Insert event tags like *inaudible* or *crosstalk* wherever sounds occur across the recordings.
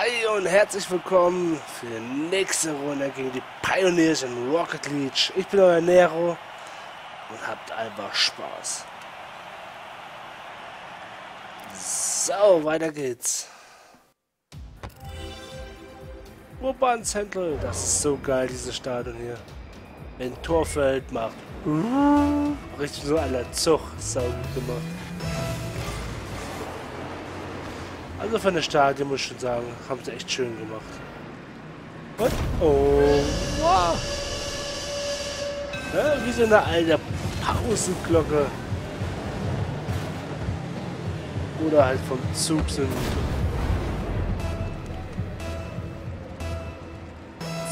Hi und herzlich willkommen für die nächste Runde gegen die Pioneers in Rocket League. Ich bin euer Nero und habt einfach Spaß. So, weiter geht's. Urban Central, das ist so geil, dieses Stadion hier. Wenn Torfeld macht. Richtig so aller Zug, sau gut gemacht. Also von der Stadion muss ich schon sagen, haben sie echt schön gemacht. Und, oh, wow. Ja, wie so eine alte Pausenglocke. Oder halt vom Zug sind.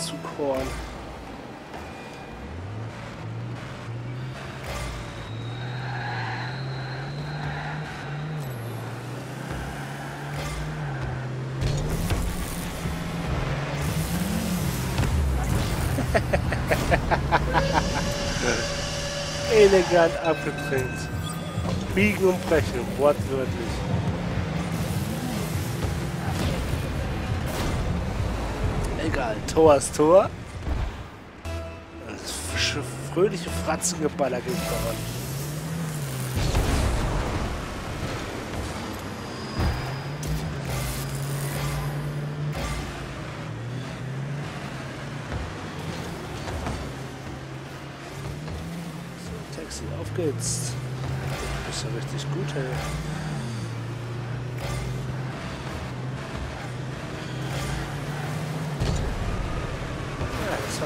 Zughorn. Elegant abgetrennt. Biegen und brechen, wortwörtlich. Egal, Tor ist Tor. Fröhliche Fratzengeballer geht voran. Taxi, auf geht's. Du bist ja richtig gut, hey. Ja, das.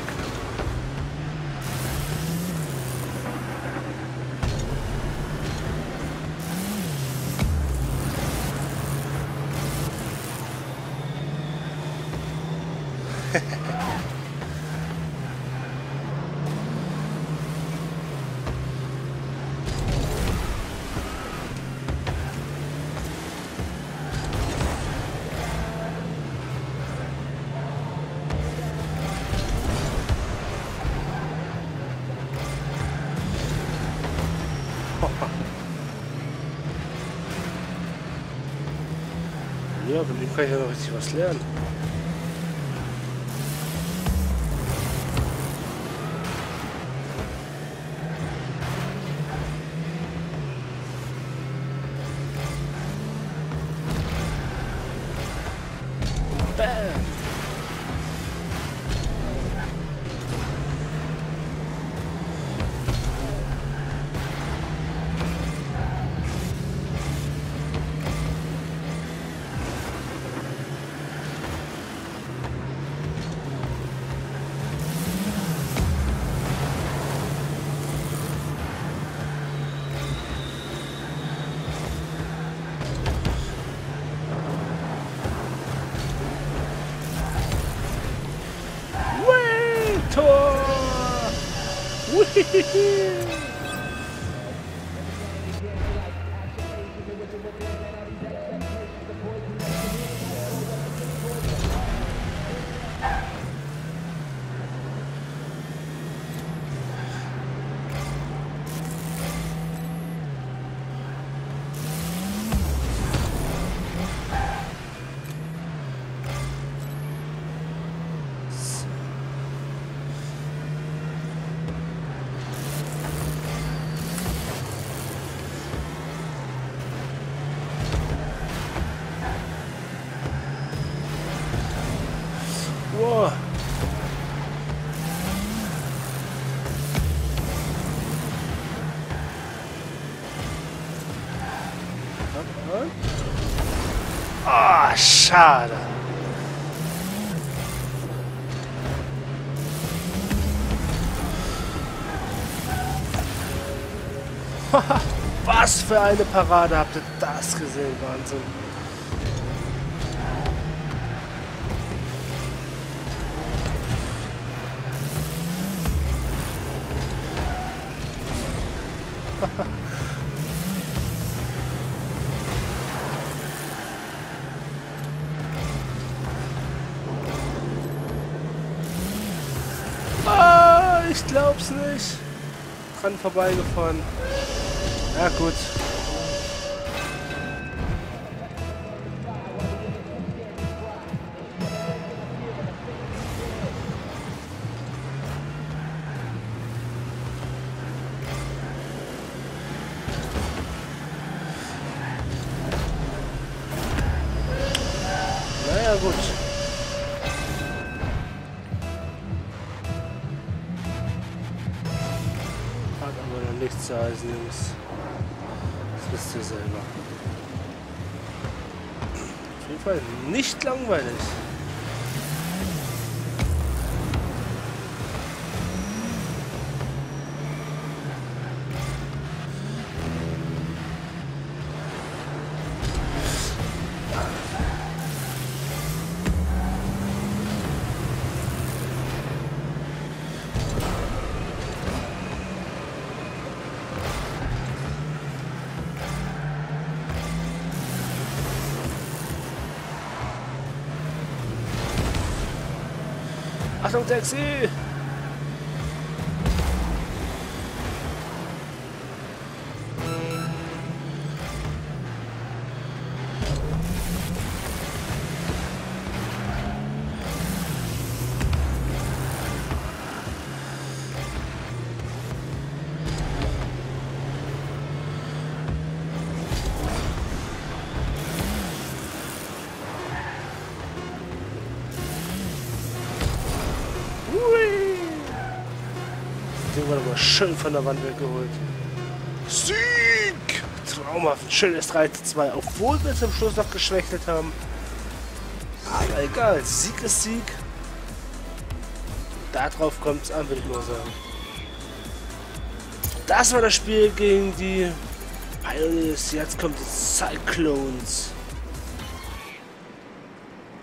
Ja, *laughs* von dem kann ich 嘿嘿嘿 Wow. Ah, schade. *laughs* Was für eine Parade habt ihr das gesehen? Wahnsinn. Ah, ich glaub's nicht. Dran vorbeigefahren. Ja gut. Gut. Hat aber noch nichts zu heißen, Jungs. Das wisst ihr selber. Auf jeden Fall nicht langweilig. Taxi! Den wurde aber schön von der Wand weggeholt. Sieg! Traumhaft, schönes 3 zu 2, obwohl wir zum Schluss noch geschwächelt haben. Aber egal, Sieg ist Sieg. Darauf kommt es an, würde ich mal sagen. Das war das Spiel gegen die Pioneers. Jetzt kommt die Cyclones.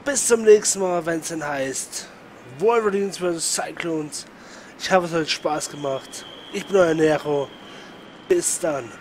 Bis zum nächsten Mal, wenn es denn heißt Wolverines vs. Cyclones. Ich hoffe, es hat Spaß gemacht. Ich bin euer Nero. Bis dann.